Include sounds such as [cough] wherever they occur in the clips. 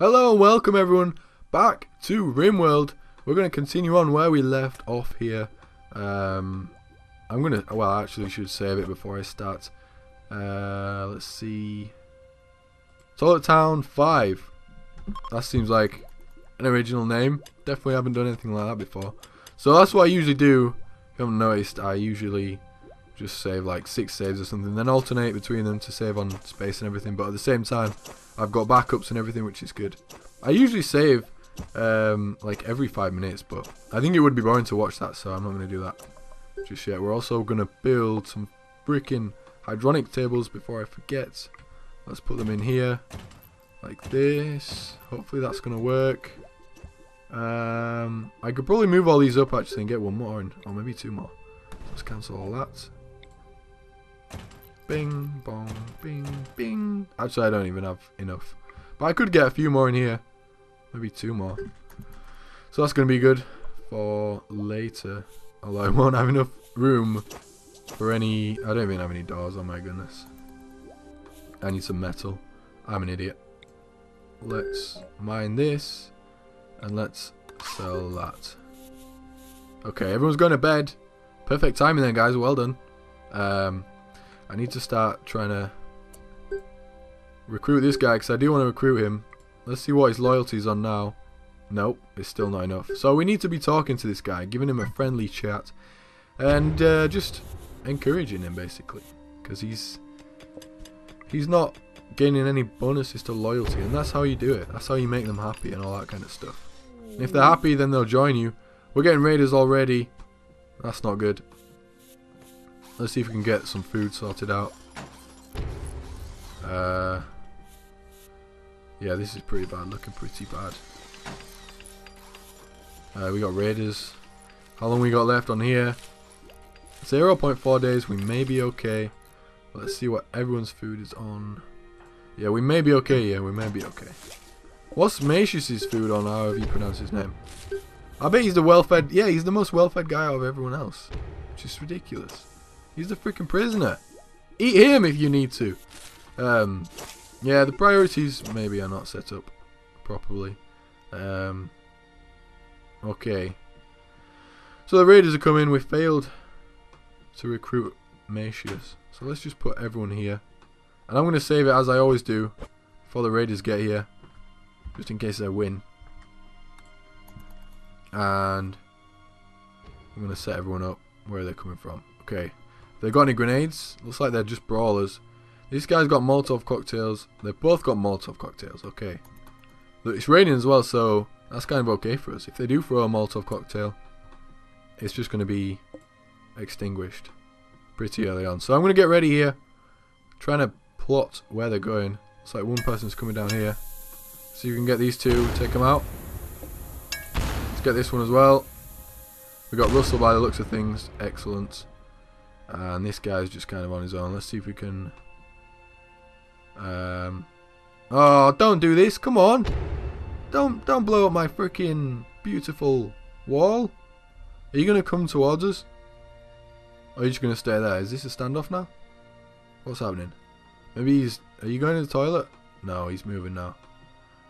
Hello and welcome everyone back to RimWorld. We're going to continue on where we left off here. Um, I'm going to, well I actually should save it before I start. Uh, let's see. Toilet Town 5. That seems like an original name. Definitely haven't done anything like that before. So that's what I usually do. If you haven't noticed, I usually just save like six saves or something, then alternate between them to save on space and everything. But at the same time, I've got backups and everything, which is good. I usually save um, like every five minutes, but I think it would be boring to watch that, so I'm not going to do that just yet. We're also going to build some freaking hydroponic tables before I forget. Let's put them in here like this. Hopefully that's going to work. Um, I could probably move all these up actually and get one more, and, or maybe two more. Let's cancel all that. Bing, bong, bing, bing. Actually, I don't even have enough. But I could get a few more in here. Maybe two more. So that's going to be good for later. Although I won't have enough room for any... I don't even have any doors, oh my goodness. I need some metal. I'm an idiot. Let's mine this. And let's sell that. Okay, everyone's going to bed. Perfect timing then, guys. Well done. Um, I need to start trying to recruit this guy because I do want to recruit him. Let's see what his loyalty is on now. Nope, it's still not enough. So we need to be talking to this guy, giving him a friendly chat, and uh, just encouraging him basically, because he's he's not gaining any bonuses to loyalty, and that's how you do it. That's how you make them happy and all that kind of stuff. And if they're happy, then they'll join you. We're getting raiders already. That's not good. Let's see if we can get some food sorted out. Uh, yeah, this is pretty bad. Looking pretty bad. Uh, we got raiders. How long we got left on here? 0.4 days. We may be okay. Let's see what everyone's food is on. Yeah, we may be okay. Yeah, we may be okay. What's Macius's food on, however you pronounce his name? I bet he's the well-fed... Yeah, he's the most well-fed guy out of everyone else. Which is ridiculous. He's a freaking prisoner. Eat him if you need to. Um, yeah, the priorities maybe are not set up properly. Um, okay. So the raiders are coming. We failed to recruit Macius. So let's just put everyone here. And I'm going to save it as I always do before the raiders get here. Just in case they win. And I'm going to set everyone up where they're coming from. Okay. They got any grenades? Looks like they're just brawlers. This guy's got Molotov cocktails. They've both got Molotov cocktails. Okay. Look, it's raining as well, so that's kind of okay for us. If they do throw a Molotov cocktail, it's just going to be extinguished pretty early on. So I'm going to get ready here. Trying to plot where they're going. It's like one person's coming down here. So you can get these two, take them out. Let's get this one as well. We got Russell by the looks of things. Excellent. And this guy's just kind of on his own. Let's see if we can... Um, oh, don't do this. Come on. Don't don't blow up my freaking beautiful wall. Are you to come towards us? Or are you just to stay there? Is this a standoff now? What's happening? Maybe he's... Are you going to the toilet? No, he's moving now.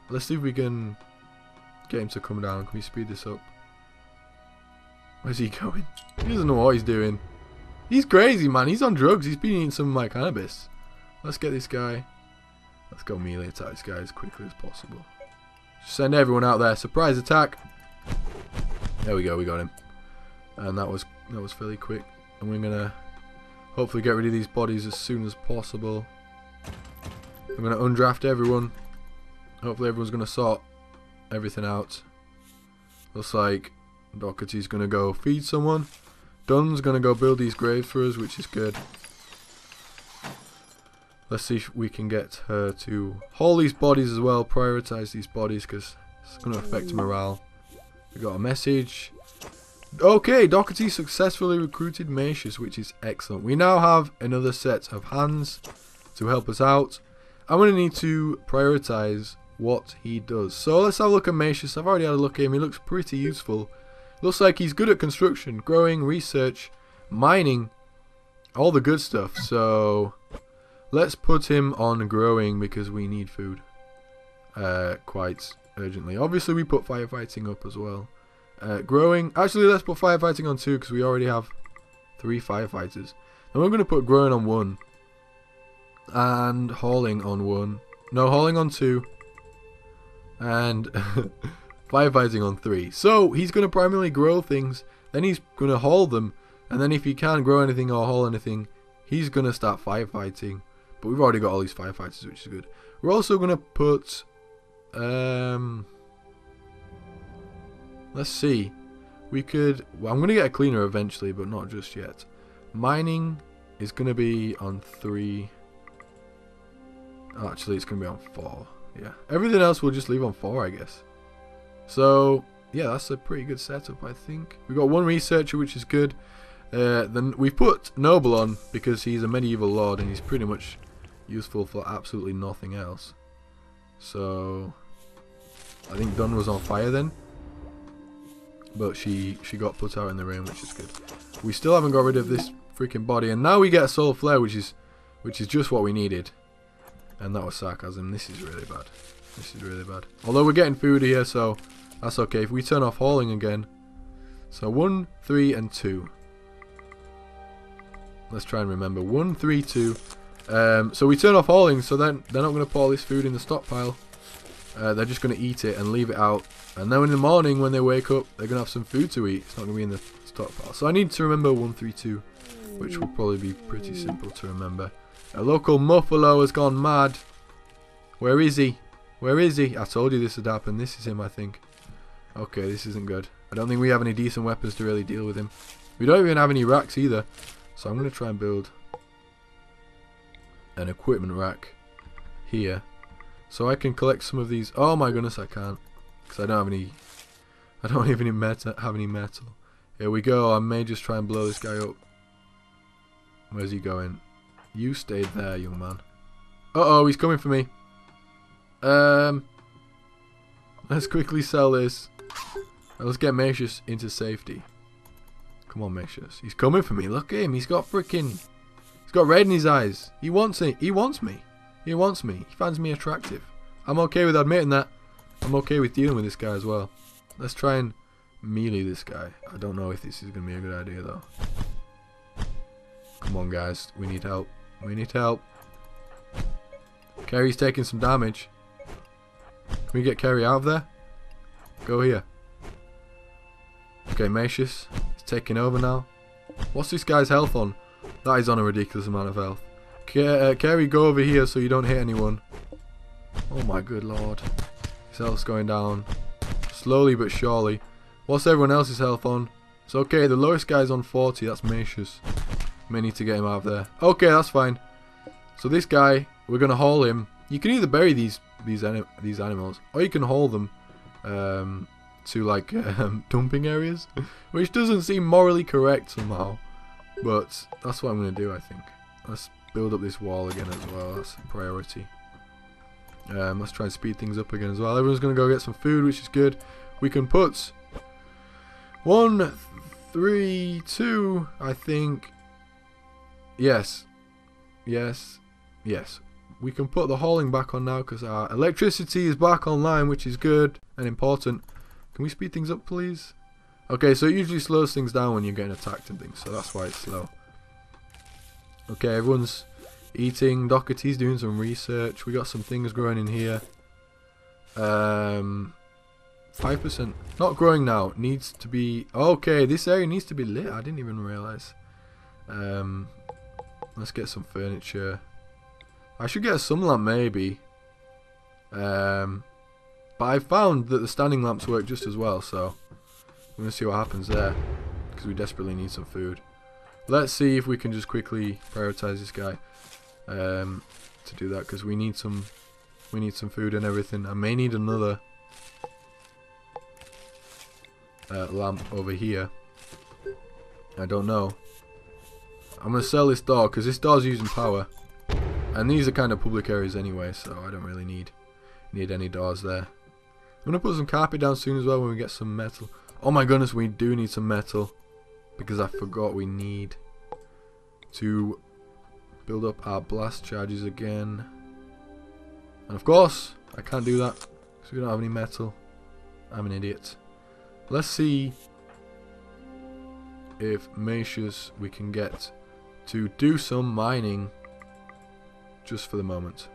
Let's see if we can get him to come down. Can we speed this up? Where's he going? He doesn't know what he's doing. He's crazy, man. He's on drugs. He's been eating some of my cannabis. Let's get this guy. Let's go melee attack this guy as quickly as possible. Send everyone out there. Surprise attack. There we go. We got him. And that was that was fairly quick. And we're gonna hopefully get rid of these bodies as soon as possible. I'm gonna undraft everyone. Hopefully everyone's gonna sort everything out. Looks like Doherty's gonna go feed someone. Dunn's gonna go build these graves for us, which is good. Let's see if we can get her to haul these bodies as well, prioritize these bodies because it's going to affect morale. We got a message. Okay, Doherty successfully recruited Macius, which is excellent. We now have another set of hands to help us out. I'm going to need to prioritize what he does. So let's have a look at Macius. I've already had a look at him. He looks pretty useful. Looks like he's good at construction, growing, research, mining, all the good stuff. So Let's put him on growing because we need food. uh, quite urgently. Obviously, we put firefighting up as well. Uh, growing. Actually, let's put firefighting on two because we already have three firefighters. And we're going to put growing on one. And hauling on one. No, hauling on two. And [laughs] firefighting on three. So, he's going to primarily grow things. Then he's going to haul them. And then if he can't grow anything or haul anything, he's going to start firefighting. But we've already got all these firefighters, which is good. We're also going to put... Um, let's see. We could... Well, I'm going to get a cleaner eventually, but not just yet. Mining is going to be on 3. Actually, it's going to be on 4. Yeah. Everything else we'll just leave on 4, I guess. So, yeah, that's a pretty good setup, I think. We've got one researcher, which is good. Uh, then we've put Noble on because he's a medieval lord and he's pretty much useful for absolutely nothing else. So, I think Dunn was on fire then. But she, she got put out in the rain, which is good. We still haven't got rid of this freaking body. And now we get a solar flare, which is, which is just what we needed. And that was sarcasm. This is really bad. This is really bad. Although we're getting food here, so that's okay. If we turn off hauling again. So 1, 3, and 2. Let's try and remember. 1, 3, 2. Um, so we turn off hauling, so then they're not going to all this food in the stockpile. Uh, they're just going to eat it and leave it out. And then in the morning, when they wake up, they're going to have some food to eat. It's not going to be in the stockpile. So I need to remember 132, which will probably be pretty simple to remember. A local Muffalo has gone mad. Where is he? Where is he? I told you this would happen. This is him, I think. Okay, this isn't good. I don't think we have any decent weapons to really deal with him. We don't even have any racks either. So I'm going to try and build an equipment rack here. So I can collect some of these. Oh my goodness, I can't. Because I don't have any... I don't [laughs] even have any metal. Here we go. I may just try and blow this guy up. Where's he going? You stayed there, young man. Uh-oh, he's coming for me. Um, Let's quickly sell this. Let's get Macius into safety. Come on, Macius. He's coming for me. Look at him. He's got freaking... He's got red in his eyes. He wants it. He wants me. He wants me. He finds me attractive. I'm okay with admitting that. I'm okay with dealing with this guy as well. Let's try and melee this guy. I don't know if this is going to be a good idea though. Come on guys. We need help. We need help. Kerry's taking some damage. Can we get Kerry out of there? Go here. Okay, Macius. He's taking over now. What's this guy's health on? That is on a ridiculous amount of health. Uh, Kerry, go over here so you don't hit anyone. Oh my good lord. His health's going down. Slowly but surely. What's everyone else's health on? It's okay, the lowest guy's on 40. That's Macius. May need to get him out of there. Okay, that's fine. So this guy, we're going to haul him. You can either bury these these anim these animals, or you can haul them um, to like [laughs] um, dumping areas, which doesn't seem morally correct somehow. But that's what I'm going to do, I think. Let's build up this wall again as well. That's a priority. Um, let's try and speed things up again as well. Everyone's going to go get some food, which is good. We can put one, three, two, I think. Yes. Yes. Yes. We can put the hauling back on now because our electricity is back online, which is good and important. Can we speed things up, please? Okay, so it usually slows things down when you're getting attacked and things, so that's why it's slow. Okay, everyone's eating. Doherty's doing some research. We got some things growing in here. Um, 5%. Not growing now. Needs to be... Okay, this area needs to be lit. I didn't even realise. Um, let's get some furniture. I should get a sun lamp maybe. Um, but I found that the standing lamps work just as well, so... I'm going to see what happens there. Because we desperately need some food. Let's see if we can just quickly prioritize this guy. Um, to do that, because we need some... We need some food and everything. I may need another... Uh, lamp over here. I don't know. I'm going to sell this door, because this door's using power. And these are kind of public areas anyway, so I don't really need need any doors there. I'm going to put some carpet down soon as well when we get some metal. Oh my goodness, we do need some metal. Because I forgot we need to build up our blast charges again. And of course, I can't do that because we don't have any metal. I'm an idiot. Let's see if Macius we can get to do some mining just for the moment.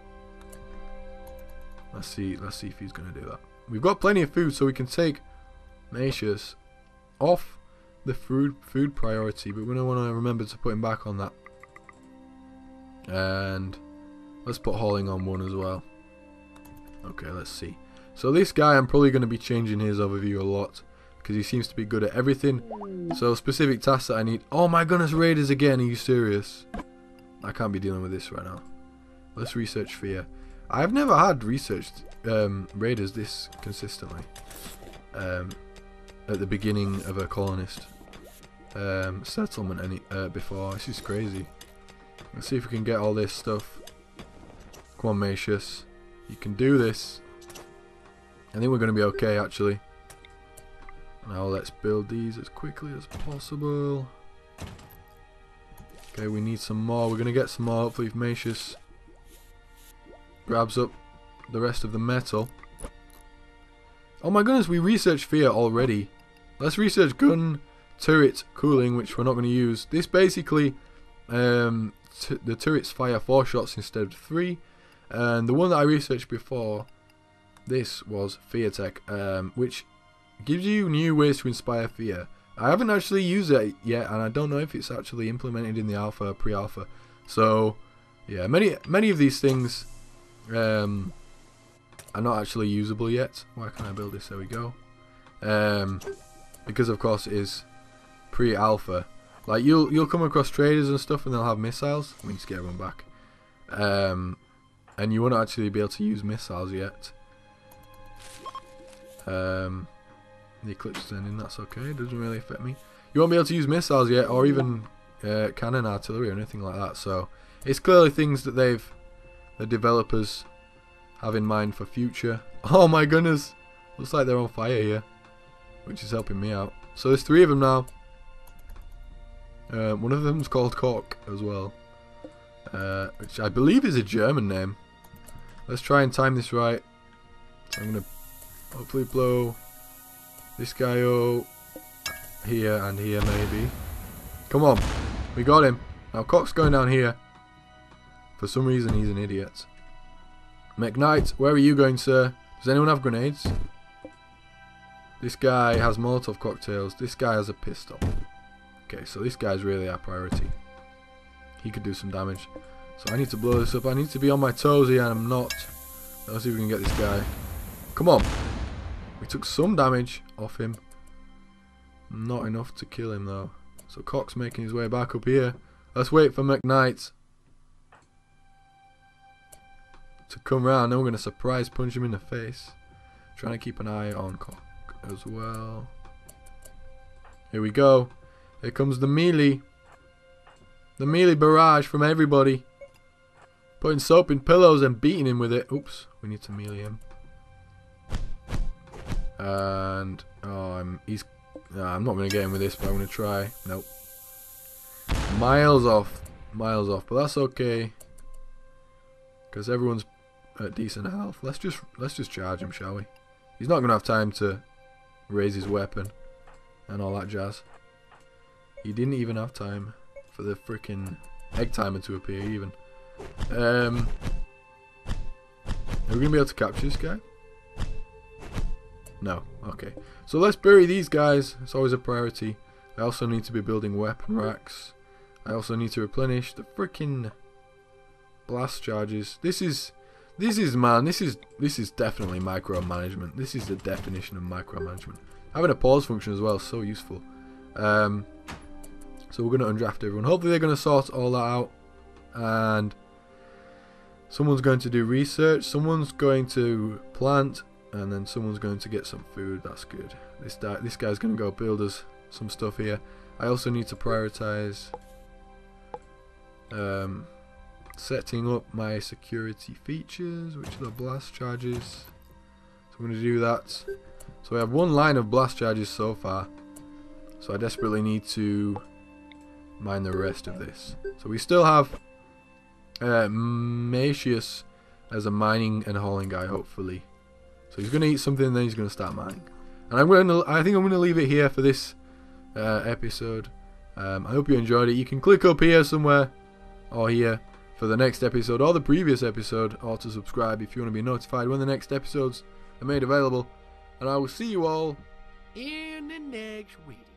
Let's see let's see if he's gonna do that. We've got plenty of food so we can take Macius off the food food priority, but we don't want to remember to put him back on that. And let's put hauling on one as well. Okay, let's see. So this guy, I'm probably going to be changing his overview a lot because he seems to be good at everything. So specific tasks that I need. Oh my goodness, raiders again. Are you serious? I can't be dealing with this right now. Let's research fear. I've never had researched um, raiders this consistently. Um, at the beginning of a colonist um, settlement any uh, before. This is crazy. Let's see if we can get all this stuff. Come on, Macius. You can do this. I think we're going to be okay, actually. Now let's build these as quickly as possible. Okay, we need some more. We're going to get some more. Hopefully if Macius grabs up the rest of the metal. Oh my goodness, we researched fear already. Let's research gun turret cooling, which we're not going to use. This basically, um, the turrets fire four shots instead of three. And the one that I researched before, this was Fear Tech, um, which gives you new ways to inspire fear. I haven't actually used it yet, and I don't know if it's actually implemented in the alpha, pre-alpha. So, yeah, many many of these things um, are not actually usable yet. Why can't I build this? There we go. Um, because of course it is pre-alpha. Like you'll you'll come across traders and stuff, and they'll have missiles. Let me just get everyone back. Um, and you won't actually be able to use missiles yet. Um, the eclipse is ending. That's okay. It doesn't really affect me. You won't be able to use missiles yet, or even uh, cannon artillery or anything like that. So it's clearly things that they've the developers have in mind for future. [laughs] Oh my goodness! Looks like they're on fire here, which is helping me out. So there's three of them now. Uh, one of them's called Cork as well, uh, which I believe is a German name. Let's try and time this right. I'm gonna hopefully blow this guy up here and here maybe. Come on, we got him. Now Cock's going down here. For some reason he's an idiot. McKnight, where are you going, sir? Does anyone have grenades? This guy has Molotov cocktails. This guy has a pistol. Okay, so this guy's really our priority. He could do some damage. So I need to blow this up. I need to be on my toes here, and I'm not. Let's see if we can get this guy. Come on. We took some damage off him. Not enough to kill him, though. So Cock's making his way back up here. Let's wait for McKnight to come round. Then we're going to surprise punch him in the face. Trying to keep an eye on Cock as well. Here we go. Here comes the melee. The melee barrage from everybody. Putting soap in pillows and beating him with it. Oops, we need to melee him. And oh, I'm he's. Nah, I'm not going to get him with this, but I'm going to try. Nope. Miles off, miles off, but that's okay. Because everyone's at decent health. Let's just let's just charge him, shall we? He's not going to have time to raise his weapon and all that jazz. He didn't even have time for the freaking egg timer to appear even. Um, are we going to be able to capture this guy? No. Okay. So let's bury these guys. It's always a priority. I also need to be building weapon racks. I also need to replenish the freaking blast charges. This is this is man, this is this is definitely micromanagement. This is the definition of micromanagement. Having a pause function as well, so useful. Um, so we're going to undraft everyone. Hopefully they're going to sort all that out. And someone's going to do research, someone's going to plant, and then someone's going to get some food. That's good. This this guy's going to go build us some stuff here. I also need to prioritize um, setting up my security features, which are the blast charges. So I'm going to do that. So we have one line of blast charges so far. So I desperately need to mine the rest of this. So we still have uh, Macius as a mining and hauling guy, hopefully. So he's gonna eat something, and then he's gonna start mining. And I'm gonna, I think I'm gonna leave it here for this uh, episode. Um, I hope you enjoyed it. You can click up here somewhere, or here, for the next episode, or the previous episode, or to subscribe if you want to be notified when the next episodes are made available. And I will see you all in the next video.